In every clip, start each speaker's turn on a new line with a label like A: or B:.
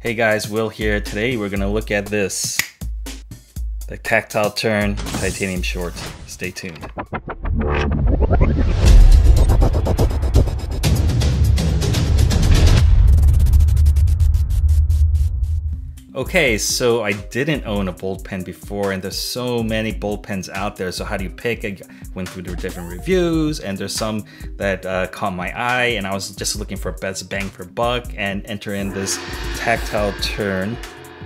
A: Hey guys, Will here. Today we're gonna look at this. The Tactile Turn Titanium Short. Stay tuned. Okay, so I didn't own a bolt pen before and there's so many bolt pens out there. So how do you pick? I went through the different reviews and there's some that uh, caught my eye and I was just looking for best bang for buck and enter in this tactile turn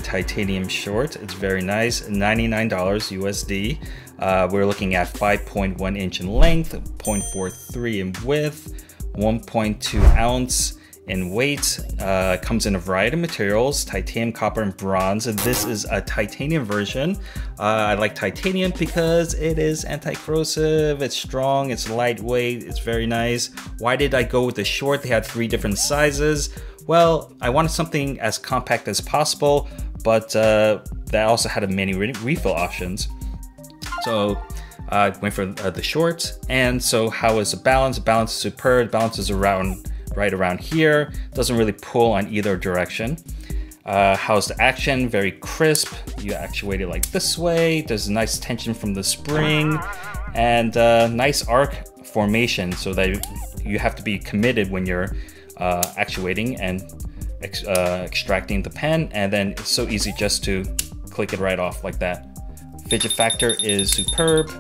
A: titanium short. It's very nice, $99 USD. Uh, we're looking at 5.1 inch in length, 0.43 in width, 1.2 ounce, in weight. Uh, comes in a variety of materials, titanium, copper, and bronze. And this is a titanium version. Uh, I like titanium because it is anti-corrosive, it's strong, it's lightweight, it's very nice. Why did I go with the short? They had three different sizes. Well, I wanted something as compact as possible, but uh, that also had a many re refill options. So I uh, went for uh, the short. And so how is the balance? The balance is superb. The balance is around right around here. Doesn't really pull on either direction. Uh, how's the action? Very crisp. You actuate it like this way. There's a nice tension from the spring and uh, nice arc formation so that you have to be committed when you're uh, actuating and ex uh, extracting the pen and then it's so easy just to click it right off like that. Fidget factor is superb.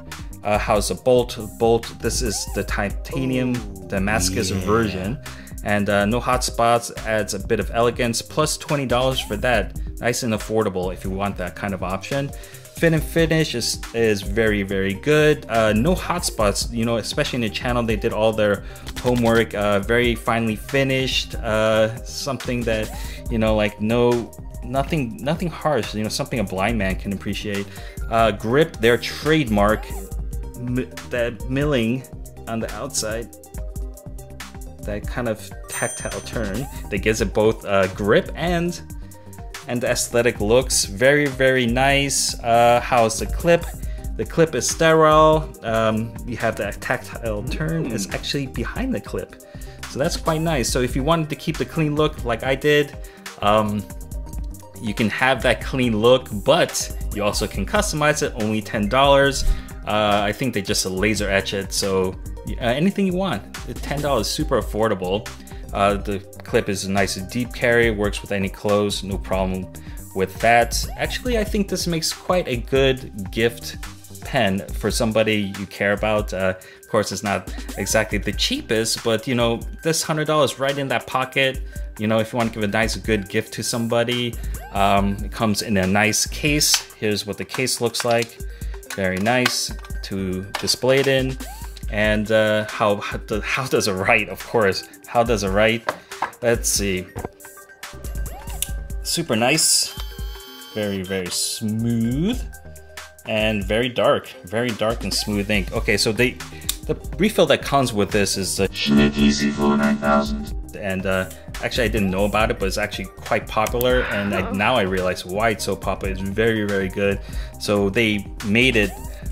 A: Uh, how's the bolt? Bolt, this is the titanium Damascus yeah. version and uh, no hot spots adds a bit of elegance plus $20 for that. Nice and affordable if you want that kind of option. Fit and finish is, is very very good. Uh, no hotspots you know especially in the channel they did all their homework uh, very finely finished uh, something that you know like no nothing nothing harsh you know something a blind man can appreciate. Uh, grip their trademark that milling on the outside that kind of tactile turn that gives it both uh, grip and and the aesthetic looks. Very, very nice. Uh, how's the clip? The clip is sterile. Um, you have that tactile turn is actually behind the clip. So that's quite nice. So if you wanted to keep the clean look like I did, um, you can have that clean look, but you also can customize it, only $10. Uh, I think they just laser etch it, so uh, anything you want. $10 is super affordable. Uh, the clip is a nice deep carry, works with any clothes, no problem with that. Actually, I think this makes quite a good gift pen for somebody you care about. Uh, of course, it's not exactly the cheapest, but you know, this $100 right in that pocket. You know, if you want to give a nice, good gift to somebody, um, it comes in a nice case. Here's what the case looks like. Very nice to display it in and uh, how, how does it write, of course. How does it write? Let's see. Super nice, very, very smooth, and very dark, very dark and smooth ink. Okay, so they, the refill that comes with this is the
B: Schmidt Easy Flow 9000.
A: And uh, actually I didn't know about it, but it's actually quite popular, and I, now I realize why it's so popular. It's very, very good. So they made it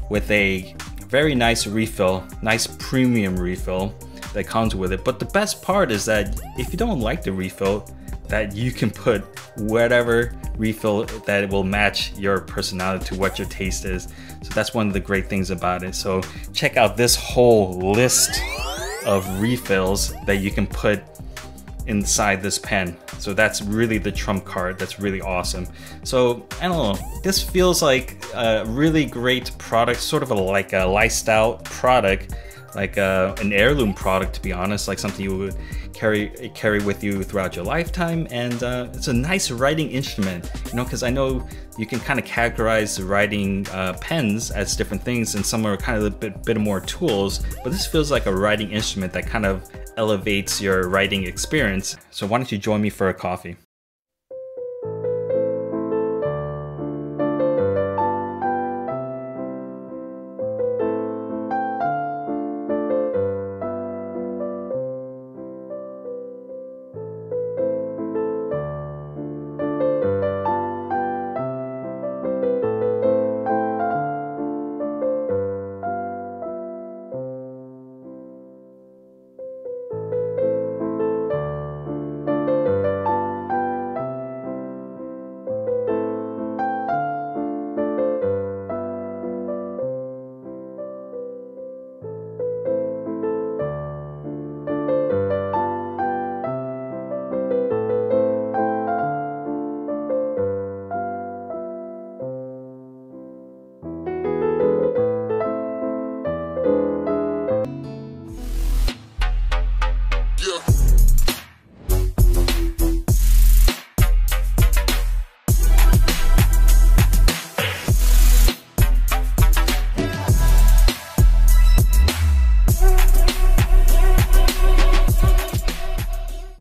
A: with a very nice refill, nice premium refill that comes with it. But the best part is that if you don't like the refill, that you can put whatever refill that will match your personality to what your taste is. So that's one of the great things about it. So check out this whole list of refills that you can put inside this pen. So that's really the trump card. That's really awesome. So I don't know, this feels like a really great product, sort of a, like a lifestyle product, like a, an heirloom product to be honest, like something you would carry carry with you throughout your lifetime. And uh, it's a nice writing instrument, you know, because I know you can kind of categorize writing uh, pens as different things, and some are kind of a bit, bit more tools. But this feels like a writing instrument that kind of elevates your writing experience. So why don't you join me for a coffee?